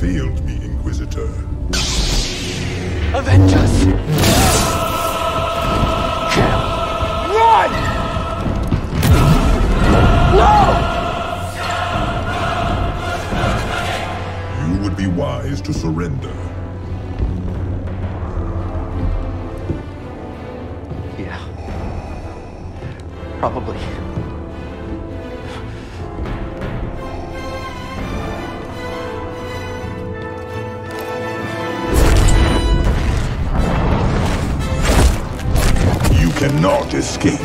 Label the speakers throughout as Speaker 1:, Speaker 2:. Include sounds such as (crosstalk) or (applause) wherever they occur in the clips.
Speaker 1: failed me, Inquisitor. Avenge us! Kill! Run! No!
Speaker 2: You would be wise to surrender. Cannot escape.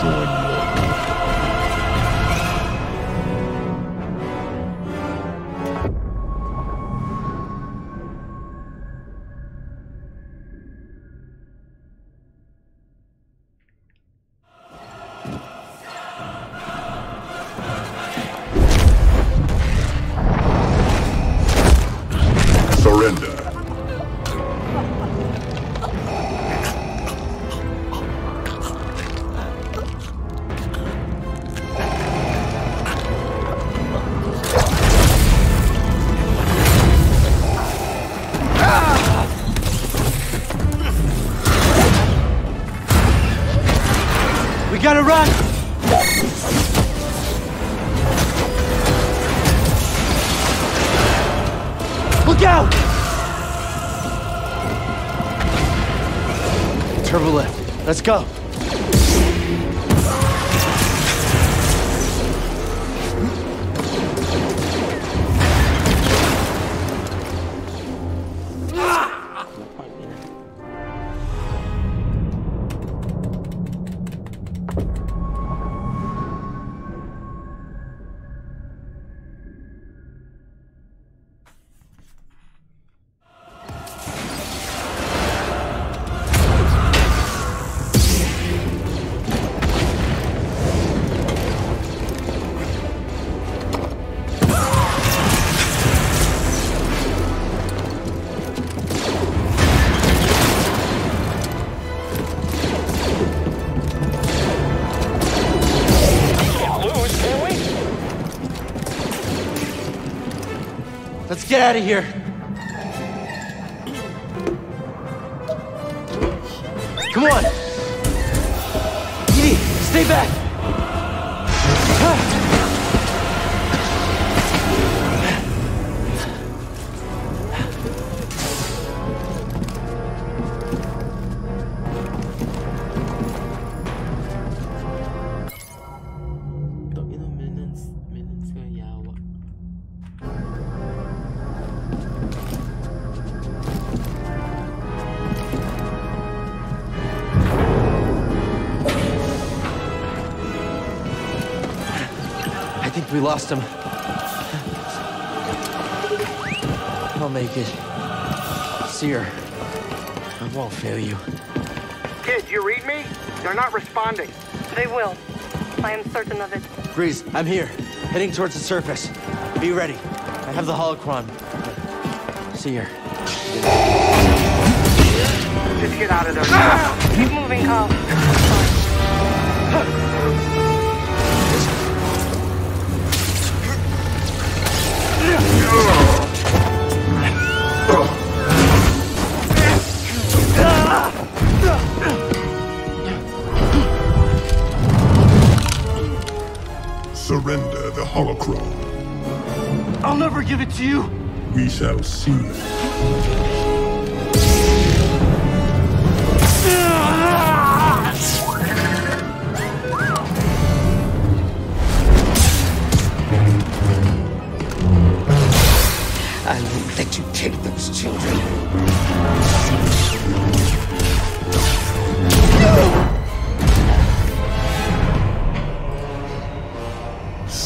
Speaker 2: Join
Speaker 1: run! Look out! Turbo lift. Let's go. Get out of here. We lost him. I'll make it. Cere, I won't fail you.
Speaker 3: Kid, you read me? They're not responding.
Speaker 4: They will. I am certain of it.
Speaker 1: Greez, I'm here, heading towards the surface. Be ready. I have the holocron. Cere.
Speaker 3: Just get out of there.
Speaker 4: Keep moving,
Speaker 2: Cal. (laughs) holocron.
Speaker 1: I'll never give it to you.
Speaker 2: We shall see.
Speaker 5: I won't let you take those children.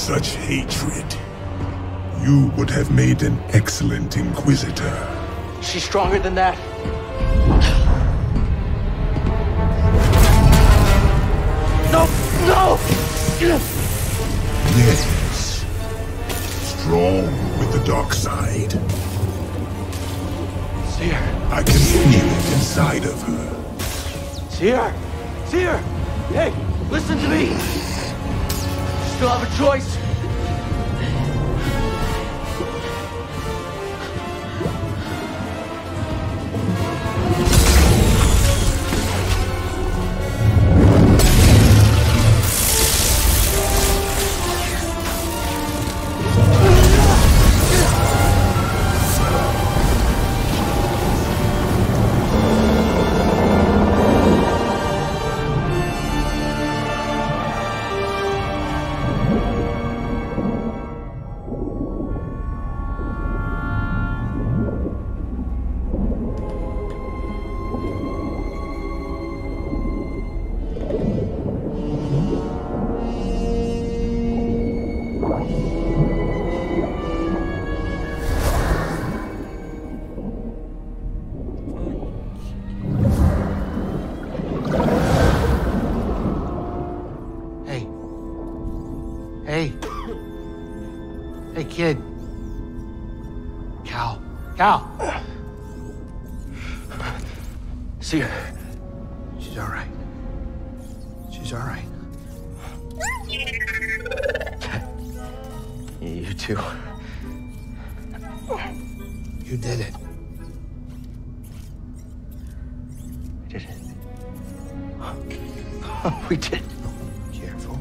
Speaker 2: Such hatred. You would have made an excellent inquisitor.
Speaker 1: She's stronger than that. No! No!
Speaker 2: Yes. Strong with the dark side.
Speaker 1: Cere.
Speaker 2: I can feel it inside of her.
Speaker 1: Cere! See her! Hey, listen to me! Still have a choice.
Speaker 6: Hey, kid. Cal. Cal.
Speaker 1: Cere.
Speaker 6: She's all right. She's all right. (laughs)
Speaker 1: you too.
Speaker 6: You did it.
Speaker 1: We did it. (laughs) We did it.
Speaker 6: Careful.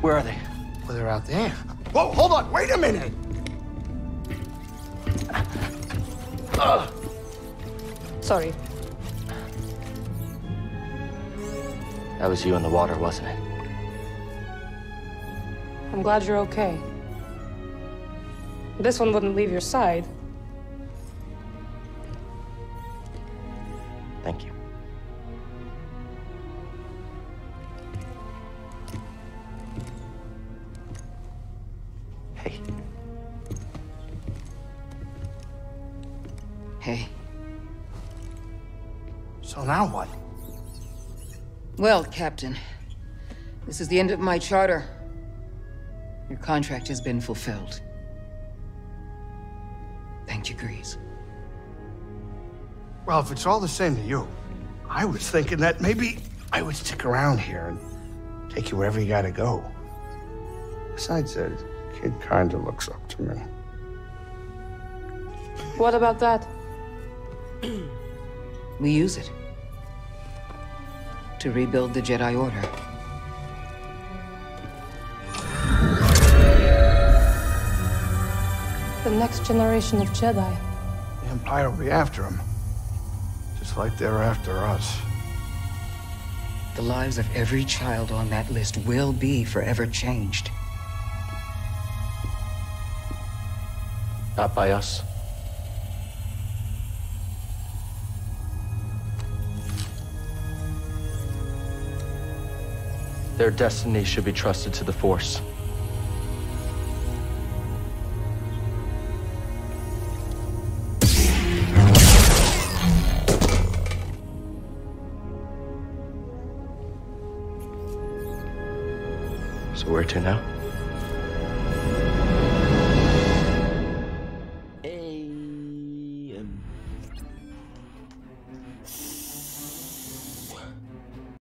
Speaker 1: Where are they?
Speaker 6: Well, they're out there. Whoa, hold on. Wait a minute.
Speaker 4: Sorry.
Speaker 1: That was you in the water, wasn't it?
Speaker 4: I'm glad you're okay. This one wouldn't leave your side.
Speaker 6: So now what?
Speaker 7: Well, Captain, this is the end of my charter. Your contract has been fulfilled. Thank you, Greez.
Speaker 6: Well, if it's all the same to you, I was thinking that maybe I would stick around here and take you wherever you gotta go. Besides, that kid kinda looks up to me.
Speaker 4: What about that?
Speaker 7: We use it to rebuild the Jedi Order.
Speaker 4: The next generation of Jedi.
Speaker 6: The Empire will be after them, Just like they're after us.
Speaker 7: The lives of every child on that list will be forever changed.
Speaker 1: not by us. Their destiny should be trusted to the Force. So where to now?